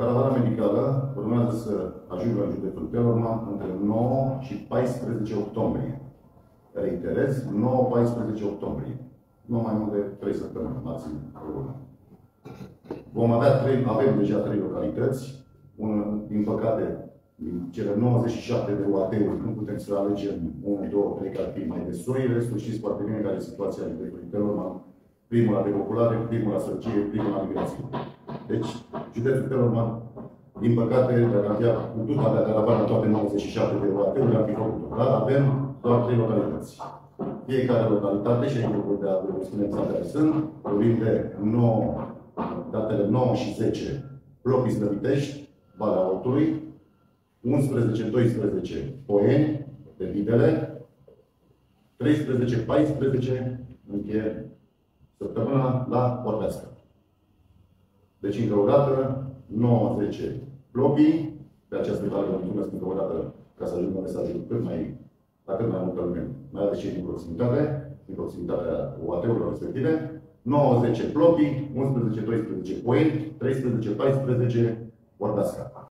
Caravana medicală urmează să ajungă în județul Telorman între 9 și 14 octombrie. Reiterez, 9-14 octombrie. Nu mai mult de 3 săptămâni, maxim o lună. Vom avea trei, avem deja trei localități. Un, din păcate, din cele 97 de UAT-uri, nu putem să alegem 1, 2, 3 care fi mai de soi. Restul știți foarte bine care e situația județului Telorman. Primul la depopulare, primul la sărăcie, primul la migrație. Deci, județul Telorman, din păcate, dacă am fi putut avea caravana toate 97 de UAT-uri, am fi făcut Dar avem doar trei localități. Fiecare localitate și grupul de agroexpune care sunt, vorbim de 9, datele 9 și 10, Plopii Slăvitești, Valea Ortului, 11-12 Poeni, de Videle, 13-14 încheie săptămâna la Orbească. Deci, încă o dată, 9-10 Plopii, pe această cale vă mulțumesc încă o dată ca să ajungă mesajul cât mai, la cât mai multă lume, mai ales cei din proximitate, din proximitatea UAT-urilor respective, 9-10 Plopii, 11-12 Poeni, 13-14 Orbească.